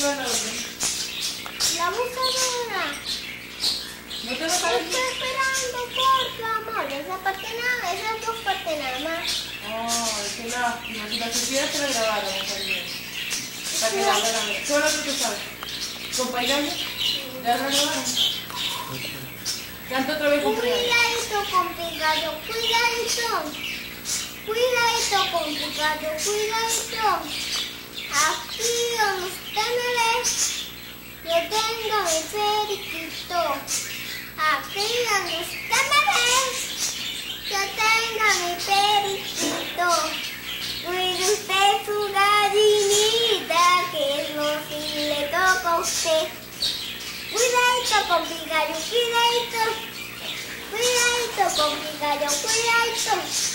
la otra? La buscadora. ¿No te lo Estoy esperando por tu amor. Esa parte nada, esas dos partes nada más. Ay, qué lástima. Si la supieras te la grabaron también. Para que la vean. ¿Qué hora tú sabes? ¿Con? ¿Ya la grabaron? Canta otra vez con. Cuidadito con Picayo, cuidadito. Cuidadito con Picayo, cuidadito. Aquí donde usted me ve, yo tengo mi donde usted me ve, yo tengo mi periquito. Cuide usted su gallinita, que no si le toca a usted. Cuidadito con Picayo, cuidadito. Cuidadito con cuidadito. Aquí ya no